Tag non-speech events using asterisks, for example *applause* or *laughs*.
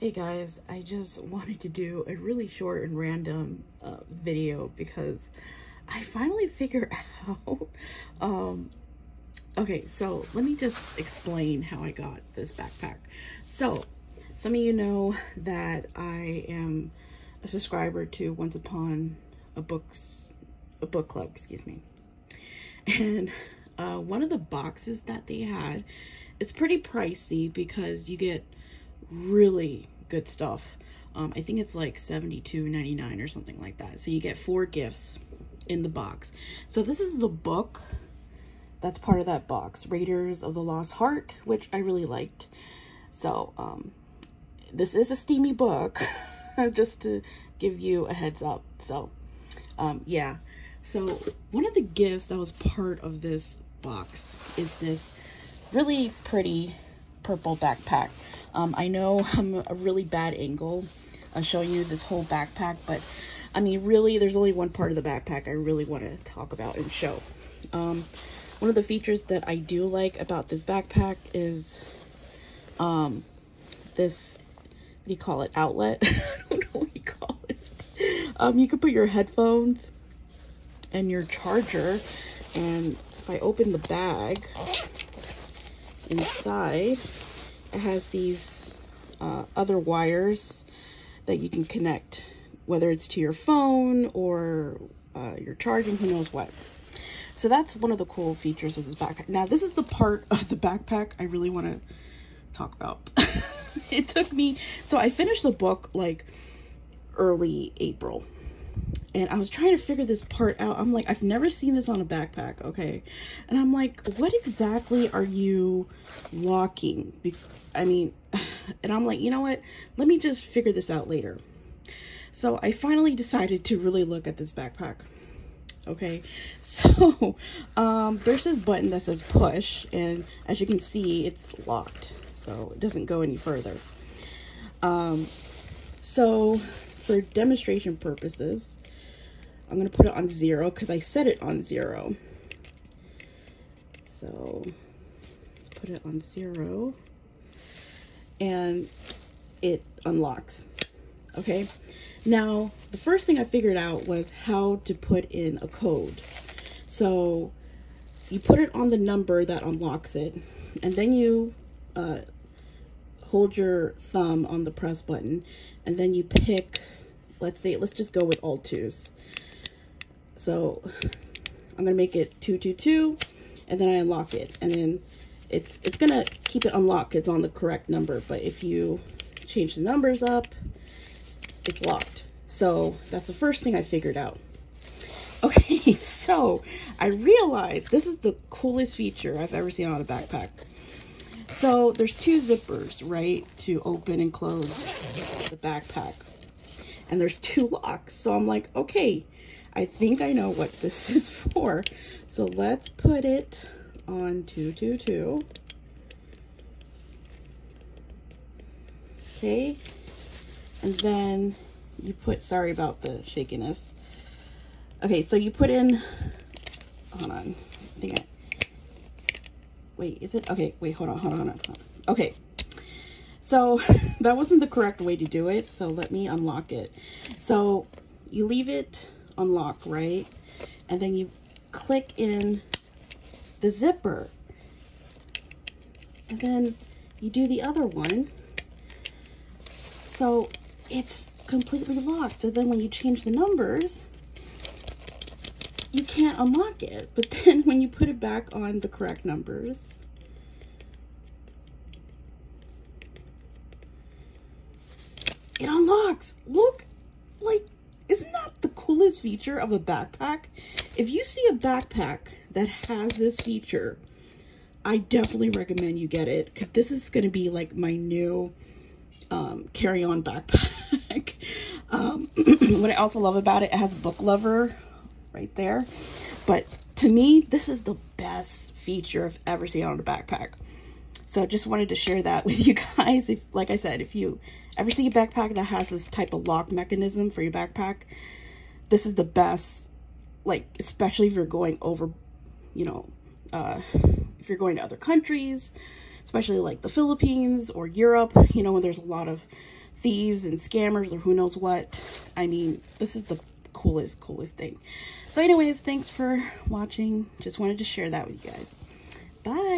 Hey guys, I just wanted to do a really short and random uh, video because I finally figured *laughs* out, um, okay, so let me just explain how I got this backpack. So, some of you know that I am a subscriber to Once Upon a Books, a book club, excuse me. *laughs* And uh, one of the boxes that they had, it's pretty pricey because you get really good stuff. Um, I think it's like $72.99 or something like that. So you get four gifts in the box. So this is the book that's part of that box, Raiders of the Lost Heart, which I really liked. So um, this is a steamy book, *laughs* just to give you a heads up. So um, yeah. So one of the gifts that was part of this box is this really pretty purple backpack. Um, I know *laughs* I'm a really bad angle of showing you this whole backpack, but I mean, really, there's only one part of the backpack I really want to talk about and show. Um, one of the features that I do like about this backpack is um, this, what do you call it, outlet? *laughs* I don't know what you call it. Um, you can put your headphones and your charger, and if I open the bag, inside, it has these uh, other wires that you can connect, whether it's to your phone or uh, your charging, who knows what. So that's one of the cool features of this backpack. Now, this is the part of the backpack I really want to talk about. *laughs* it took me, so I finished the book like early April and I was trying to figure this part out. I'm like, I've never seen this on a backpack, okay? And I'm like, what exactly are you walking? I mean, *sighs* and I'm like, you know what? Let me just figure this out later. So I finally decided to really look at this backpack. Okay, *laughs* so um, there's this button that says push, and as you can see, it's locked, so it doesn't go any further. Um, so for demonstration purposes, I'm going to put it on zero because I set it on zero. So let's put it on zero and it unlocks. Okay. Now, the first thing I figured out was how to put in a code. So you put it on the number that unlocks it and then you uh, hold your thumb on the press button and then you pick, let's say, let's just go with all twos. So I'm gonna make it 222 and then I unlock it. And then it's it's gonna keep it unlocked. It's on the correct number but if you change the numbers up it's locked. So that's the first thing I figured out. *laughs* Okay so I realized this is the coolest feature I've ever seen on a backpack. So there's two zippers right to open and close the backpack. And there's *laughs* two locks. So I'm like okay I think I know what this *laughs* is for. So let's put it on 222. Okay. And then you put, sorry about the shakiness. Okay, so you put in, hold on, I think I, wait, is it? Okay, wait, hold on, hold on, hold on. Hold on. Okay, so *laughs* that wasn't the correct way to do it, so let me unlock it. So you leave it unlock, right? And then you click in the zipper. And then you do the other one. So it's completely locked. So then when you change the numbers, you can't unlock it. But *laughs* then when you put it back on the correct numbers, it unlocks. Look, like coolest feature of a backpack? If you see a backpack that has this feature, I definitely recommend you get it. Cause this is going to be like my new um, carry-on backpack. *laughs* um, *clears throat* what I also love about it, it has book lover right there. But to me, this is the best feature I've ever seen on a backpack. So I just wanted to share that *laughs* with you guys. If, like I said, if you ever see a backpack that has this type of lock mechanism for your backpack, this is the best, like, especially if you're going over, you know, uh, if you're going to other countries. especially like the Philippines or Europe, you know, when there's a lot of thieves and scammers or who knows what. I mean, this is the coolest, coolest thing. So anyways, thanks for watching. Just wanted to share that with you guys. Bye.